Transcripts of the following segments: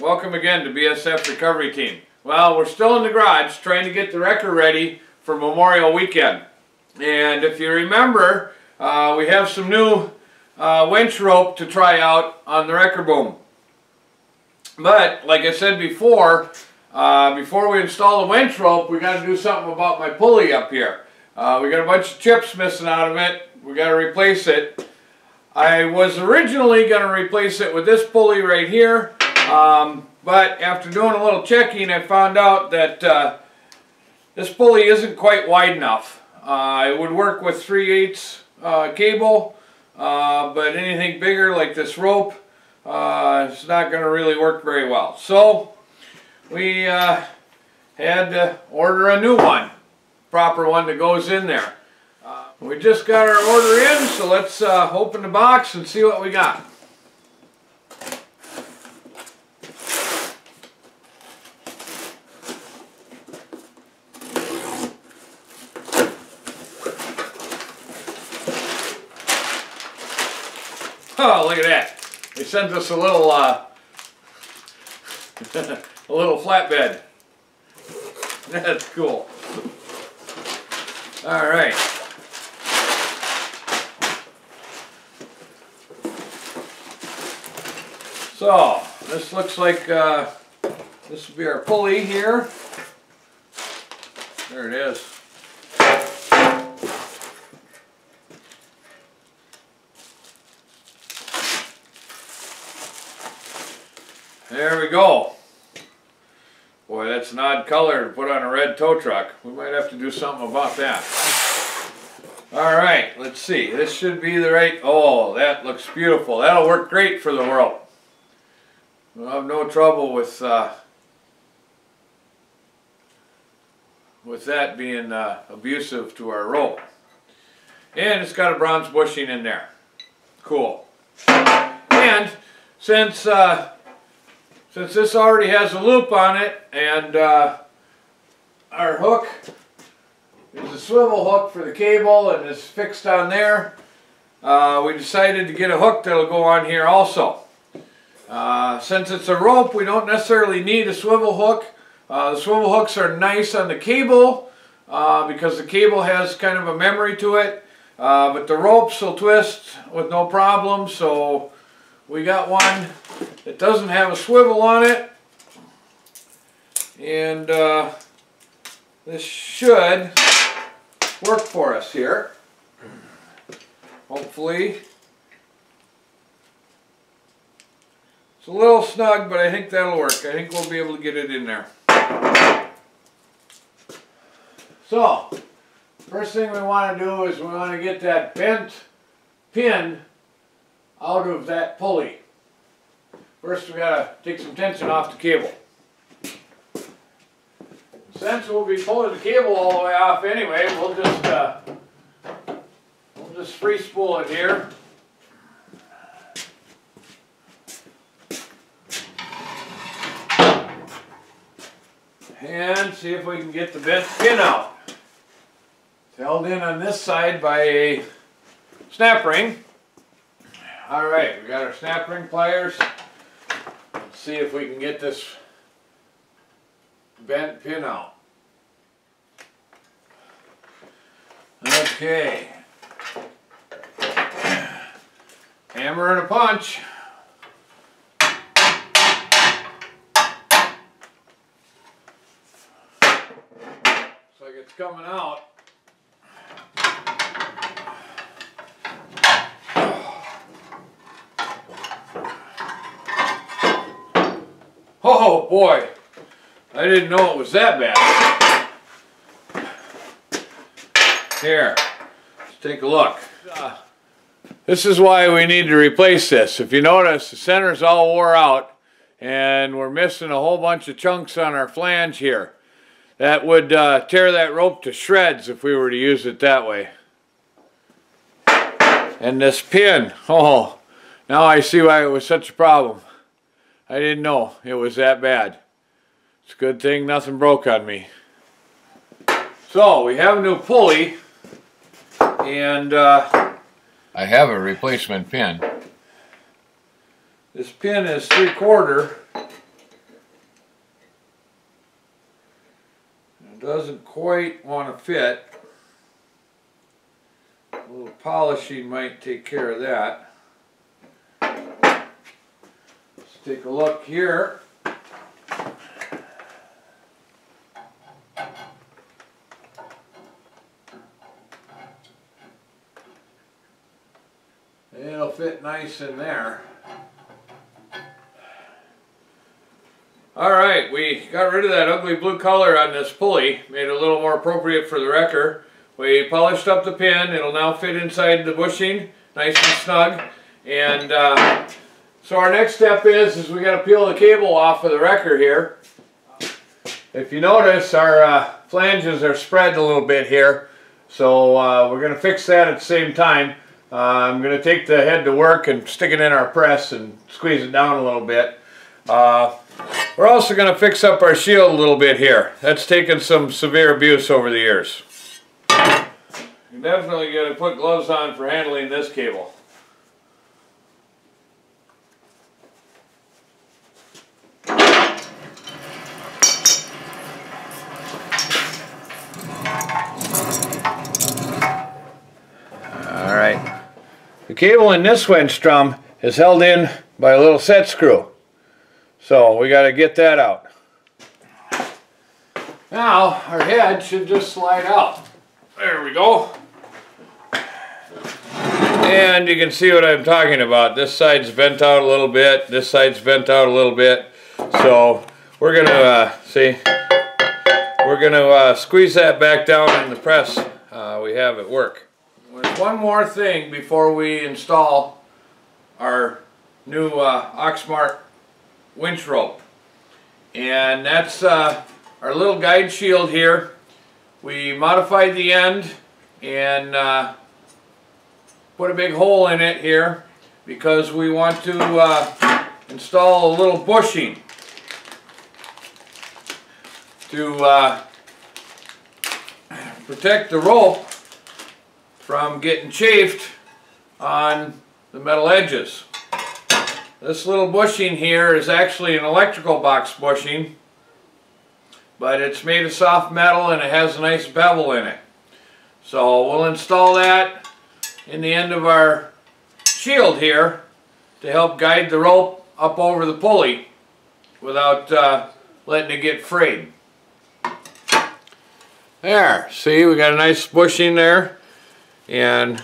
Welcome again to BSF Recovery Team. Well, we're still in the garage trying to get the wrecker ready for Memorial Weekend. And if you remember, uh, we have some new uh, winch rope to try out on the wrecker boom. But, like I said before, uh, before we install the winch rope, we got to do something about my pulley up here. Uh, we got a bunch of chips missing out of it. We got to replace it. I was originally going to replace it with this pulley right here. Um, but after doing a little checking, I found out that uh, this pulley isn't quite wide enough. Uh, it would work with 3 8 uh, cable, uh, but anything bigger like this rope, uh, it's not going to really work very well. So we uh, had to order a new one, proper one that goes in there. we just got our order in, so let's open the box and see what we got. Oh, look at that. Sent us a little, uh, a little flatbed. That's cool. All right. So, this looks like, uh, this will be our pulley here. There it is. There we go. Boy, an odd color to put on a red tow truck. We might have to do something about that. All right, let's see. This should be the right... Oh, that looks beautiful. That'll work great for the world. We'll have no trouble with... Uh, with that being uh, abusive to our rope. And it's got a bronze bushing in there. Cool. And since uh, since this already has a loop on it and uh, our hook is a swivel hook for the cable and it's fixed on there, uh, we decided to get a hook that'll go on here also. Uh, since it's a rope, we don't necessarily need a swivel hook. Uh, the swivel hooks are nice on the cable uh, because the cable has kind of a memory to it. Uh, but the ropes will twist with no problem, so we got one that doesn't have a swivel on it. And uh, this should work for us here. Hopefully. It's a little snug, but I think that'll work. I think we'll be able to get it in there. So, first thing we want to do is we want to get that bent pin out of that pulley. First we gotta take some tension off the cable. Since we'll be pulling the cable all the way off anyway, we'll just uh, we'll just free spool it here. And see if we can get the bent pin out. It's held in on this side by a snap ring. All right, we got our snap ring pliers. See if we can get this bent pin out. Okay. Hammer and a punch. Looks like it's coming out. Oh boy, I didn't know it was that bad. Here, let's take a look. This is why we need to replace this. If you notice, the center's all wore out and we're missing a whole bunch of chunks on our flange here. That would uh, tear that rope to shreds if we were to use it that way. And this pin, oh, now I see why it was such a problem. I didn't know it was that bad. It's a good thing nothing broke on me. So, we have a new pulley, and... Uh, I have a replacement pin. This pin is three-quarter. It doesn't quite want to fit. A little polishing might take care of that. Take a look here. It'll fit nice in there. Alright, we got rid of that ugly blue color on this pulley, made it a little more appropriate for the wrecker. We polished up the pin, it'll now fit inside the bushing, nice and snug. And uh, so our next step is, is we got to peel the cable off of the wrecker here. If you notice, our uh, flanges are spread a little bit here. So uh, we're going to fix that at the same time. Uh, I'm going to take the head to work and stick it in our press and squeeze it down a little bit. Uh, we're also going to fix up our shield a little bit here. That's taken some severe abuse over the years. You definitely got to put gloves on for handling this cable. Cable in this drum is held in by a little set screw. So we got to get that out. Now our head should just slide out. There we go. And you can see what I'm talking about. This side's bent out a little bit. This side's bent out a little bit. So we're going to, uh, see, we're going to uh, squeeze that back down in the press uh, we have at work. One more thing before we install our new uh, Auxmart winch rope. And that's uh, our little guide shield here. We modified the end and uh, put a big hole in it here because we want to uh, install a little bushing to uh, protect the rope from getting chafed on the metal edges. This little bushing here is actually an electrical box bushing, but it's made of soft metal and it has a nice bevel in it. So we'll install that in the end of our shield here to help guide the rope up over the pulley without uh, letting it get frayed. There, see we got a nice bushing there and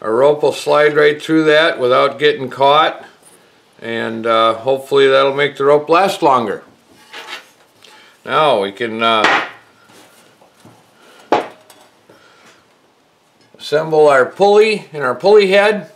our rope will slide right through that without getting caught and uh, hopefully that'll make the rope last longer. Now we can uh, assemble our pulley and our pulley head.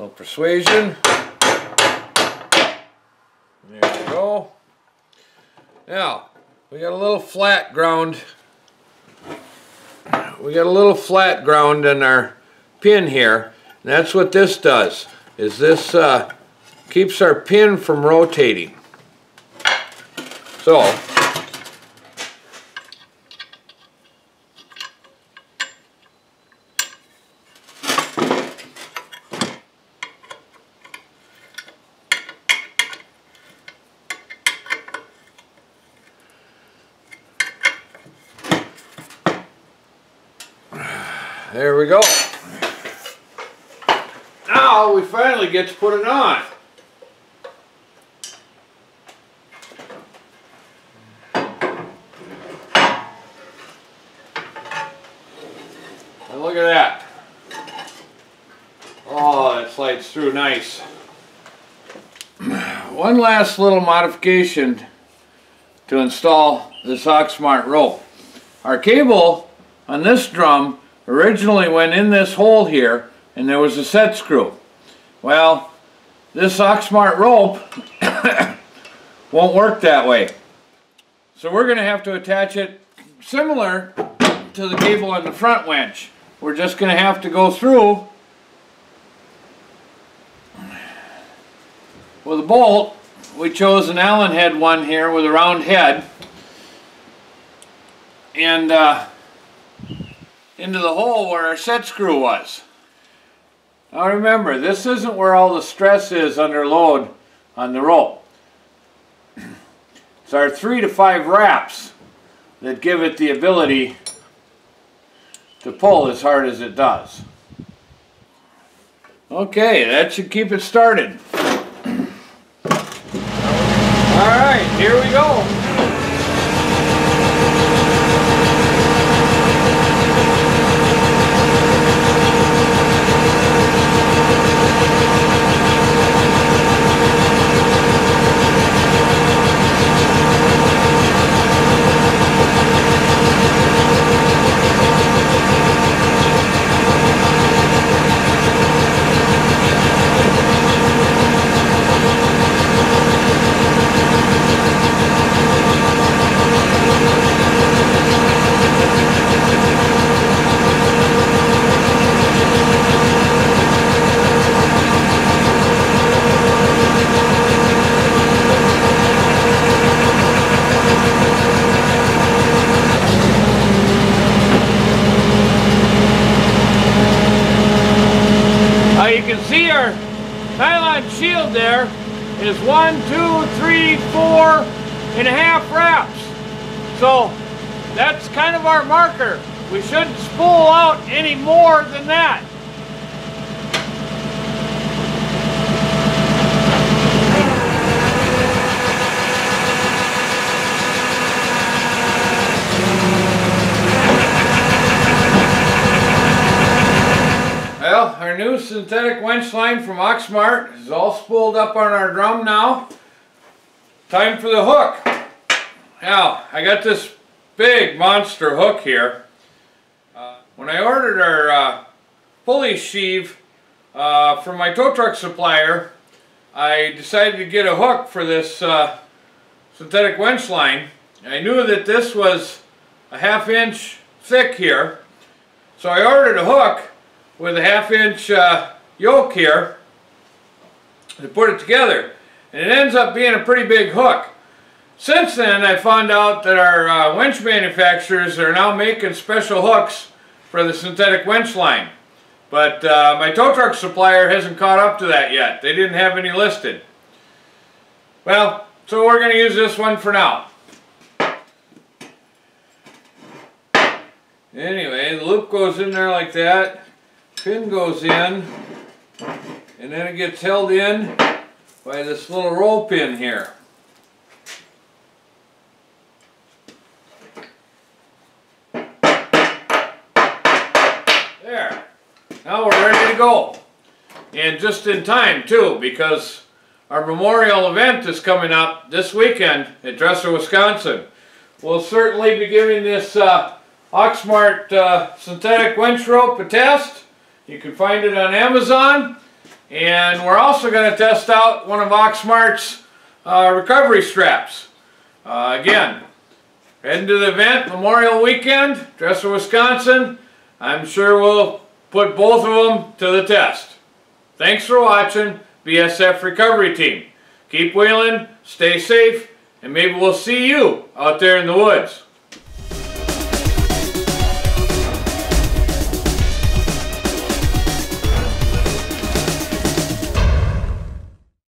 Little persuasion. There we go. Now, we got a little flat ground. We got a little flat ground in our pin here. And that's what this does, is this uh, keeps our pin from rotating. So, There we go. Now we finally get to put it on. And look at that. Oh, that slides through nice. one last little modification to install this Auxmart rope. Our cable on this drum originally went in this hole here and there was a set screw. Well, this Auxmart rope won't work that way. So we're going to have to attach it similar to the cable on the front winch. We're just going to have to go through with a bolt. We chose an Allen head one here with a round head. And uh, into the hole where our set screw was. Now remember, this isn't where all the stress is under load on the rope. It's our three to five wraps that give it the ability to pull as hard as it does. Okay, that should keep it started. Alright, here we go. shield there is one, two, three, four and a half wraps. So that's kind of our marker. We shouldn't spool out any more than that. Well, our new synthetic winch line from Auxmart is all spooled up on our drum now. Time for the hook. Now, I got this big monster hook here. Uh, when I ordered our uh, pulley sheave uh, from my tow truck supplier, I decided to get a hook for this uh, synthetic winch line. I knew that this was a half inch thick here, so I ordered a hook with a half inch uh, yoke here to put it together. And it ends up being a pretty big hook. Since then I found out that our uh, winch manufacturers are now making special hooks for the synthetic winch line. But uh, my tow truck supplier hasn't caught up to that yet. They didn't have any listed. Well, so we're going to use this one for now. Anyway, the loop goes in there like that pin goes in and then it gets held in by this little roll pin here. Now we're ready to go. And just in time too because our memorial event is coming up this weekend at Dresser, Wisconsin. We'll certainly be giving this uh, Auxmart uh, synthetic winch rope a test you can find it on Amazon. And we're also going to test out one of Auxmart's uh, recovery straps. Uh, again, heading to the event Memorial Weekend, Dresser, Wisconsin. I'm sure we'll put both of them to the test. Thanks for watching BSF Recovery Team. Keep wheeling, stay safe, and maybe we'll see you out there in the woods.